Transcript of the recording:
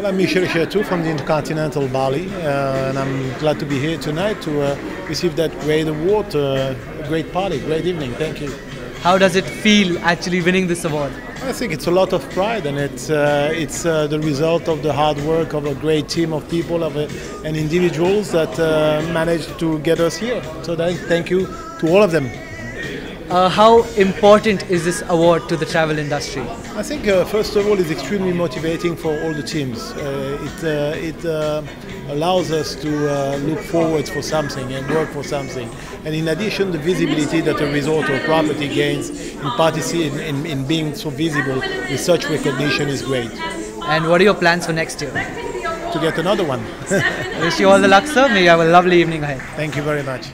Well, I'm Michel Chertouh from the Intercontinental Bali, uh, and I'm glad to be here tonight to uh, receive that great award. Uh, a great party, great evening. Thank you. How does it feel actually winning this award? I think it's a lot of pride, and it's uh, it's uh, the result of the hard work of a great team of people of, uh, and individuals that uh, managed to get us here. So thank you to all of them. Uh, how important is this award to the travel industry? I think uh, first of all it's extremely motivating for all the teams. Uh, it uh, it uh, allows us to uh, look forward for something and work for something. And in addition, the visibility that a resort or property gains in participating in, in being so visible with such recognition is great. And what are your plans for next year? To get another one. I wish you all the luck, sir. May you have a lovely evening ahead. Thank you very much.